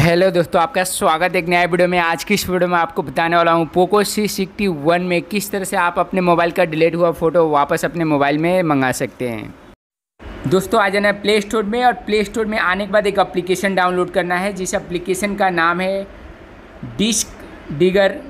Hello दोस्तों, आपका स्वागत है एक नया वीडियो में। आज की इस वीडियो में आपको बताने वाला हूँ, पोको सी सिक्सटी वन में किस तरह से आप अपने मोबाइल का डिलीट हुआ फ़ोटो वापस अपने मोबाइल में मंगा सकते हैं। दोस्तों, आ जाना है प्ले स्टोर में और प्ले स्टोर में आने के बाद एक एप्लीकेशन डाउनलोड करना है, जिस एप्लीकेशन का नाम है डिस्क डिगर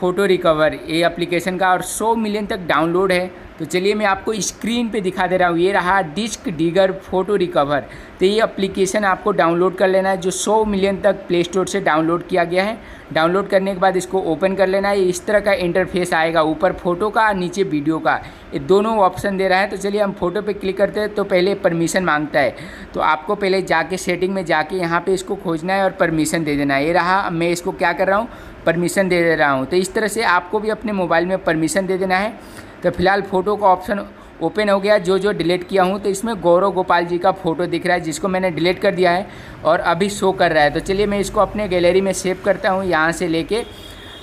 फ़ोटो रिकवर ये एप्लीकेशन का और सौ मिलियन तक डाउनलोड है। तो चलिए मैं आपको स्क्रीन पे दिखा दे रहा हूँ। ये रहा डिस्क डिगर फ़ोटो रिकवर। तो ये एप्लीकेशन आपको डाउनलोड कर लेना है, जो 100 मिलियन तक प्ले स्टोर से डाउनलोड किया गया है। डाउनलोड करने के बाद इसको ओपन कर लेना है। इस तरह का इंटरफेस आएगा, ऊपर फ़ोटो का और नीचे वीडियो का। ये दोनों ऑप्शन दे रहा है। तो चलिए हम फ़ोटो पर क्लिक करते हैं तो पहले परमिशन माँगता है। तो आपको पहले जाके सेटिंग में जाके यहाँ पर इसको खोजना है और परमिशन दे देना है। ये रहा मैं इसको क्या कर रहा हूँ? परमिशन दे दे रहा हूँ। तो इस तरह से आपको भी अपने मोबाइल में परमिशन दे देना है। तो फ़िलहाल फ़ोटो का ऑप्शन ओपन हो गया जो जो डिलीट किया हूँ तो इसमें गौरव गोपाल जी का फ़ोटो दिख रहा है, जिसको मैंने डिलीट कर दिया है और अभी शो कर रहा है। तो चलिए मैं इसको अपने गैलरी में सेव करता हूँ, यहाँ से लेके।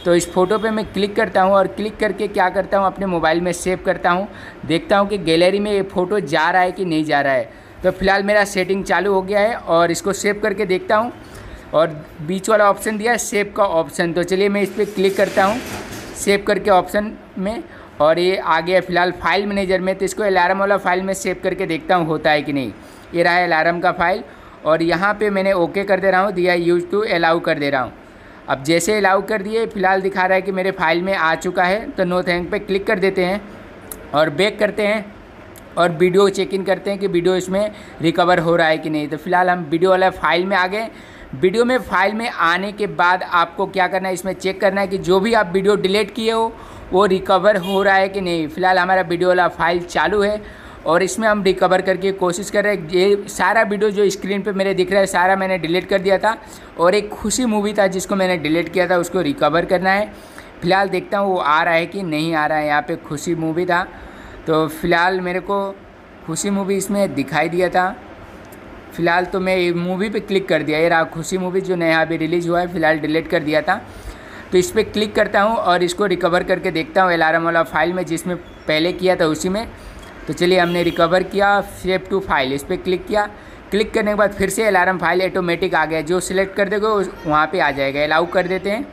तो इस फ़ोटो पे मैं क्लिक करता हूँ और क्लिक करके क्या करता हूँ, अपने मोबाइल में सेव करता हूँ। देखता हूँ कि गैलरी में ये फ़ोटो जा रहा है कि नहीं जा रहा है। तो फ़िलहाल मेरा सेटिंग चालू हो गया है और इसको सेव करके देखता हूँ और बीच वाला ऑप्शन दिया सेव का ऑप्शन। तो चलिए मैं इस पर क्लिक करता हूँ, सेव करके ऑप्शन में और ये आ गया फ़िलहाल फ़ाइल मैनेजर में तो इसको अलार्म वाला फ़ाइल में सेव करके देखता हूँ, होता है कि नहीं। ये रहा है अलार्म का फ़ाइल, और यहाँ पे मैंने ओके कर दे रहा हूँ, दिया यूज़ टू अलाउ कर दे रहा हूँ। अब जैसे अलाउ कर दिए, फ़िलहाल दिखा रहा है कि मेरे फ़ाइल में आ चुका है तो नो थैंक पे क्लिक कर देते हैं, और बैक करते हैं, और वीडियो चेक इन करते हैं कि वीडियो इसमें रिकवर हो रहा है कि नहीं। तो फ़िलहाल हम वीडियो वाला फ़ाइल में आ गए। वीडियो में, फ़ाइल में आने के बाद आपको क्या करना है, इसमें चेक करना है कि जो भी आप वीडियो डिलीट किए हो वो रिकवर हो रहा है कि नहीं? फ़िलहाल हमारा वीडियो वाला फ़ाइल चालू है और इसमें हम रिकवर करके कोशिश कर रहे हैं। ये सारा वीडियो जो स्क्रीन पे मेरे दिख रहा है, सारा मैंने डिलीट कर दिया था और एक खुशी मूवी था जिसको मैंने डिलीट किया था, उसको रिकवर करना है। फ़िलहाल देखता हूँ वो आ रहा है कि नहीं आ रहा है। यहाँ पे खुशी मूवी था। तो फ़िलहाल मेरे को खुशी मूवी इसमें दिखाई दिया था। फ़िलहाल तो मैं मूवी पे क्लिक कर दिया। ये रहा खुशी मूवी जो नया अभी रिलीज़ हुआ है, फ़िलहाल डिलीट कर दिया था। तो इस पर क्लिक करता हूँ और इसको रिकवर करके देखता हूँ अलार्म वाला फ़ाइल में जिसमें पहले किया था उसी में। तो चलिए हमने रिकवर किया सेव टू फ़ाइल इस पर क्लिक किया। क्लिक करने के बाद फिर से अलार्म फ़ाइल ऑटोमेटिक आ गया। जो सिलेक्ट कर देगा वहाँ पे आ जाएगा। अलाउ कर देते हैं।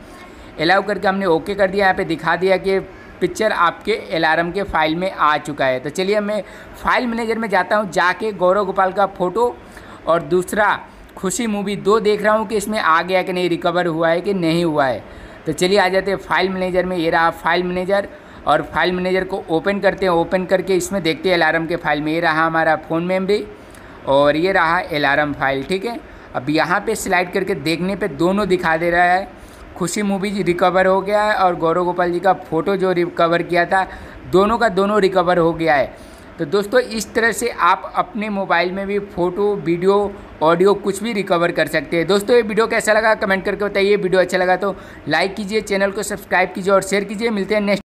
अलाउ करके हमने ओके कर दिया। यहाँ पे दिखा दिया कि पिक्चर आपके अलार्म के फ़ाइल में आ चुका है। तो चलिए मैं फ़ाइल मैनेजर में जाता हूँ। जाके गौरव गोपाल का फ़ोटो और दूसरा खुशी मूवी दो देख रहा हूँ कि इसमें आ गया कि नहीं रिकवर हुआ है कि नहीं हुआ है। तो चलिए आ जाते हैं फ़ाइल मैनेजर में, ये रहा फ़ाइल मैनेजर और फ़ाइल मैनेजर को ओपन करते हैं, ओपन करके इसमें देखते हैं अलार्म के फ़ाइल में, ये रहा हमारा फ़ोन मेमरी और ये रहा अलार्म फ़ाइल, ठीक है? अब यहाँ पे स्लाइड करके देखने पे दोनों दिखा दे रहा है। खुशी मूवी रिकवर हो गया है और गौरव गोपाल जी का फ़ोटो जो रिकवर किया था, दोनों का दोनों रिकवर हो गया है। तो दोस्तों, इस तरह से आप अपने मोबाइल में भी फ़ोटो, वीडियो, ऑडियो कुछ भी रिकवर कर सकते हैं। दोस्तों, ये वीडियो कैसा लगा? कमेंट करके बताइए। वीडियो अच्छा लगा तो लाइक कीजिए, चैनल को सब्सक्राइब कीजिए और शेयर कीजिए। मिलते हैं नेक्स्ट